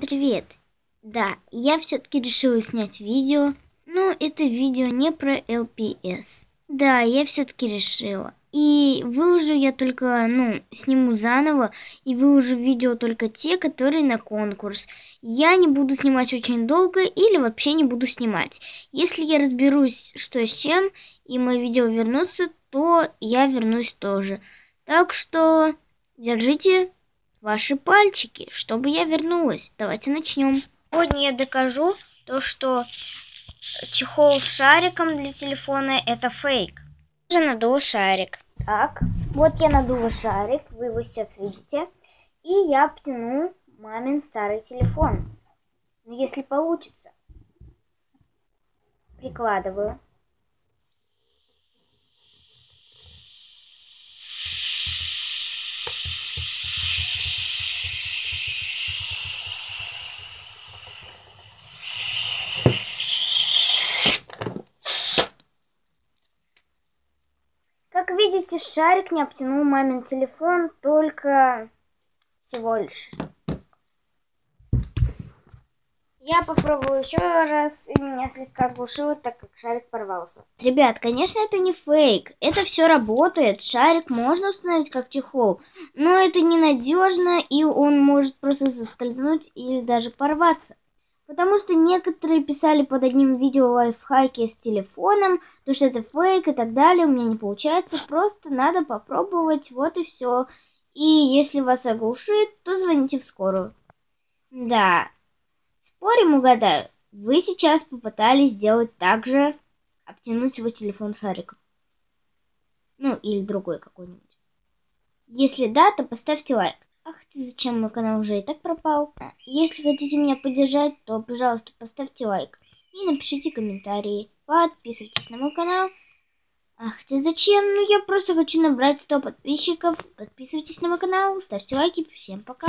Привет! Да, я все-таки решила снять видео, но это видео не про LPS. Да, я все-таки решила. И выложу я только, ну, сниму заново и выложу видео только те, которые на конкурс. Я не буду снимать очень долго или вообще не буду снимать. Если я разберусь, что с чем, и мои видео вернутся, то я вернусь тоже. Так что держите ваши пальчики, чтобы я вернулась. Давайте начнем. Сегодня я докажу то, что чехол с шариком для телефона это фейк. Я же надула шарик. Так, вот я надула шарик, вы его сейчас видите. И я обтяну мамин старый телефон. Но если получится. Прикладываю. Видите, шарик не обтянул мамин телефон только всего лишь. Я попробую еще раз, и меня слегка оглушило, так как шарик порвался. Ребят, конечно, это не фейк. Это все работает. Шарик можно установить как чехол, но это ненадежно, и он может просто соскользнуть или даже порваться. Потому что некоторые писали под одним видео лайфхаки с телефоном, то что это фейк и так далее, у меня не получается, просто надо попробовать, вот и все. И если вас оглушит, то звоните в скорую. Да, спорим, угадаю, вы сейчас попытались сделать так же, обтянуть свой телефон шариком. Ну, или другой какой-нибудь. Если да, то поставьте лайк. Зачем мой канал уже и так пропал? Если хотите меня поддержать, то, пожалуйста, поставьте лайк и напишите комментарии. Подписывайтесь на мой канал. Ах ты, зачем? Ну, я просто хочу набрать 100 подписчиков. Подписывайтесь на мой канал, ставьте лайки. Всем пока.